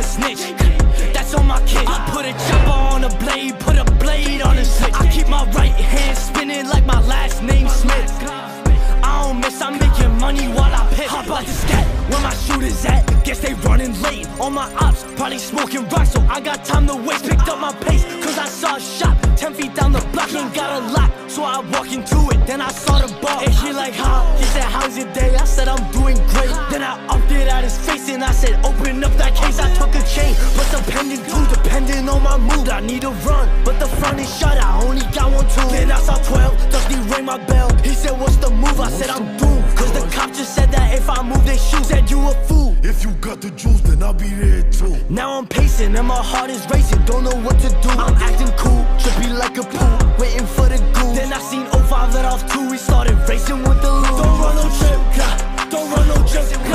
a snitch. That's on my kid. I put a chopper on a blade, put a blade on a switch. I keep my right hand spinning like my last name Smith. I don't miss, I'm making money while I piss. Hop out the scat, where my shooters at? Guess they running late. All my ops probably smoking rock, so I got time to waste. Picked up my pace, cause I saw a shot. Ten feet down the block, and got a lock. So I walk into it, then I saw the ball. And she like, how? He said, how's your day? I said, I'm doing on my mood. I need a run, but the front is shut. I only got one tool. Then I saw 12, Dusty rang my bell. He said, what's the move? I said, I'm doomed. Cause the cop just said that if I move, they shoot. Said you a fool. If you got the juice, then I'll be there too. Now I'm pacing and my heart is racing, don't know what to do. I'm acting cool, trippy like a pool, waiting for the goon. Then I seen 05 let off two, we started racing with the loot. Don't run no trip, yeah. don't run no trip.